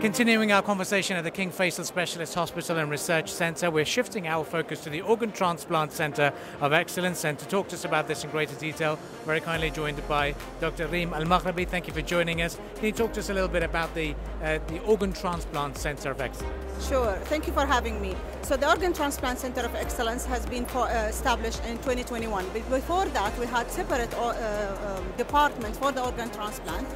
Continuing our conversation at the King Faisal Specialist Hospital and Research Centre, we're shifting our focus to the Organ Transplant Centre of Excellence. And to talk to us about this in greater detail, very kindly joined by Dr. Reem Al Maghrabi. Thank you for joining us. Can you talk to us a little bit about the, uh, the Organ Transplant Centre of Excellence? Sure, thank you for having me. So, the Organ Transplant Centre of Excellence has been for, uh, established in 2021. Before that, we had separate uh, um, departments for the organ transplant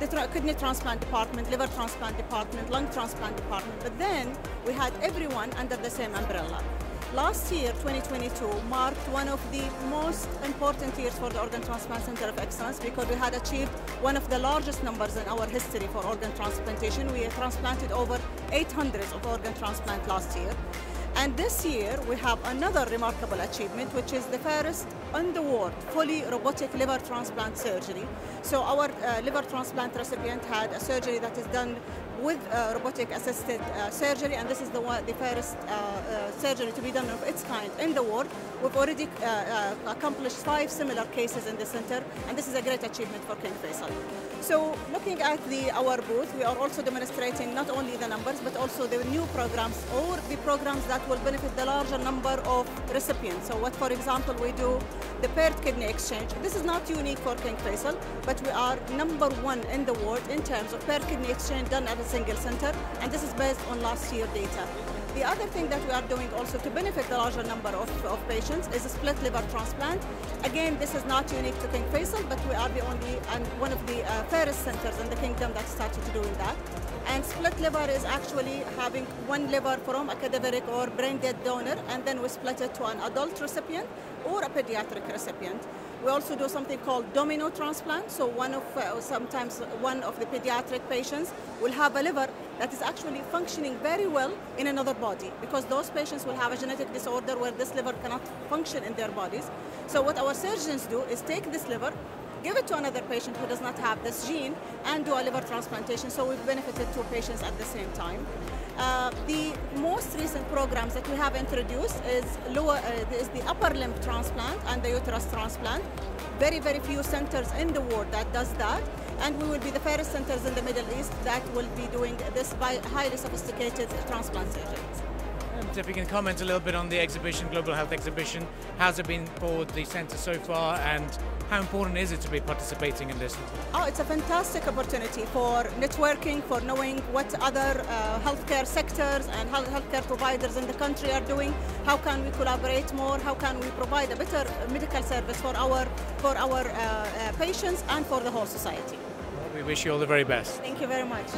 the tra kidney transplant department, liver transplant department, lung transplant department, but then we had everyone under the same umbrella. Last year, 2022, marked one of the most important years for the Organ Transplant Center of Excellence because we had achieved one of the largest numbers in our history for organ transplantation. We transplanted over 800 of organ transplant last year. And this year we have another remarkable achievement, which is the first in the world fully robotic liver transplant surgery. So our uh, liver transplant recipient had a surgery that is done with uh, robotic assisted uh, surgery, and this is the, one, the first uh, uh, surgery to be done of its kind in the world. We've already uh, accomplished five similar cases in the center, and this is a great achievement for King Faisal. So looking at the, our booth, we are also demonstrating not only the numbers, but also the new programs or the programs that will benefit the larger number of recipients. So what, for example, we do the paired kidney exchange. This is not unique for King Faisal, but we are number one in the world in terms of paired kidney exchange done at a single center, and this is based on last year data. The other thing that we are doing also to benefit the larger number of, of patients is a split liver transplant. Again, this is not unique to King Faisal, but we are the only and one of the uh, fairest centers in the kingdom that started doing that. And split liver is actually having one liver from a cadaveric or brain dead donor, and then we split it to an adult recipient or a pediatric recipient. We also do something called domino transplant. So one of uh, sometimes one of the pediatric patients will have a liver that is actually functioning very well in another body because those patients will have a genetic disorder where this liver cannot function in their bodies. So what our surgeons do is take this liver, give it to another patient who does not have this gene and do a liver transplantation. So we've benefited two patients at the same time. Uh, the most recent programs that we have introduced is, lower, uh, is the upper limb transplant and the uterus transplant. Very, very few centers in the world that does that. And we will be the first centers in the Middle East that will be doing this by highly sophisticated transplant surgeries. If you can comment a little bit on the exhibition, Global Health Exhibition, how's it been for the centre so far and how important is it to be participating in this? Oh, it's a fantastic opportunity for networking, for knowing what other uh, healthcare sectors and healthcare providers in the country are doing. How can we collaborate more? How can we provide a better medical service for our for our uh, uh, patients and for the whole society? Well, we wish you all the very best. Thank you very much.